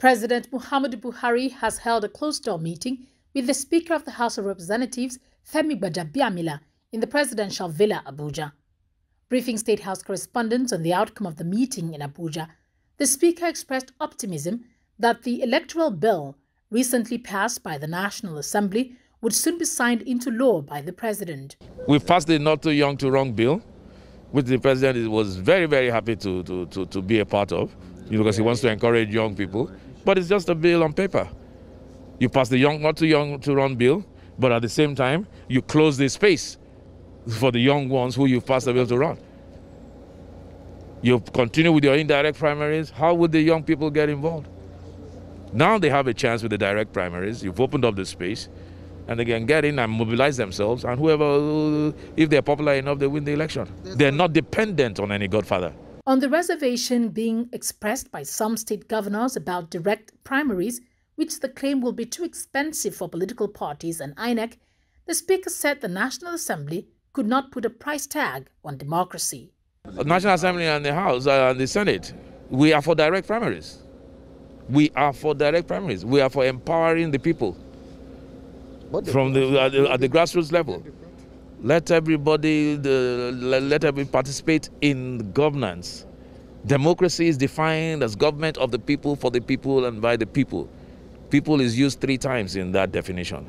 President Muhammadu Buhari has held a closed-door meeting with the Speaker of the House of Representatives, Femi Gbajabiamila, in the presidential villa, Abuja. Briefing State House correspondents on the outcome of the meeting in Abuja, the Speaker expressed optimism that the electoral bill recently passed by the National Assembly would soon be signed into law by the President. We've passed the Not Too Young to Run bill, which the President was very, very happy to, to, to, to be a part of because he wants to encourage young people but it's just a bill on paper. You pass the young, not too young to run bill, but at the same time, you close the space for the young ones who you've passed the bill to run. You continue with your indirect primaries. How would the young people get involved? Now they have a chance with the direct primaries. You've opened up the space, and they can get in and mobilize themselves. And whoever, if they're popular enough, they win the election. They're not dependent on any godfather. On the reservation being expressed by some state governors about direct primaries, which the claim will be too expensive for political parties and INEC, the Speaker said the National Assembly could not put a price tag on democracy. The National Assembly and the House uh, and the Senate, we are for direct primaries. We are for direct primaries. We are for empowering the people from the, at, the, at the grassroots level. Let everybody, let everybody participate in governance. Democracy is defined as government of the people, for the people, and by the people. People is used three times in that definition.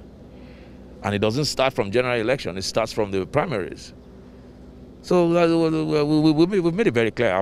And it doesn't start from general election, it starts from the primaries. So uh, we, we, we, we've made it very clear.